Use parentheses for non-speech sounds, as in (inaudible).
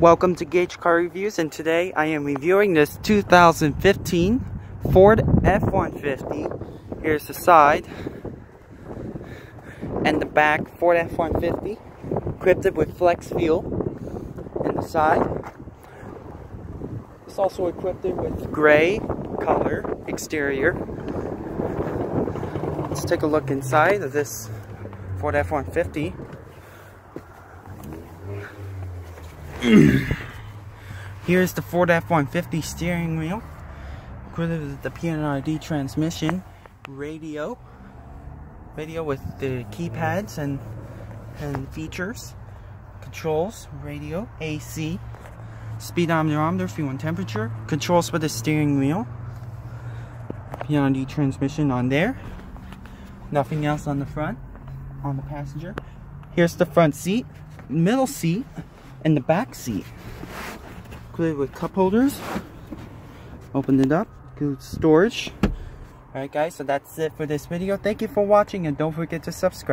Welcome to Gage Car Reviews and today I am reviewing this 2015 Ford F-150. Here's the side and the back Ford F-150 equipped with flex fuel in the side. It's also equipped with gray color exterior. Let's take a look inside of this Ford F-150. (clears throat) Here's the Ford F-150 steering wheel, with the PNRD transmission, radio, radio with the keypads and and features, controls, radio, AC, speedometer, fuel and temperature, controls for the steering wheel, PNRD transmission on there. Nothing else on the front, on the passenger. Here's the front seat, middle seat, and the back seat. Included with cup holders. Open it up, good storage. Alright guys, so that's it for this video. Thank you for watching and don't forget to subscribe.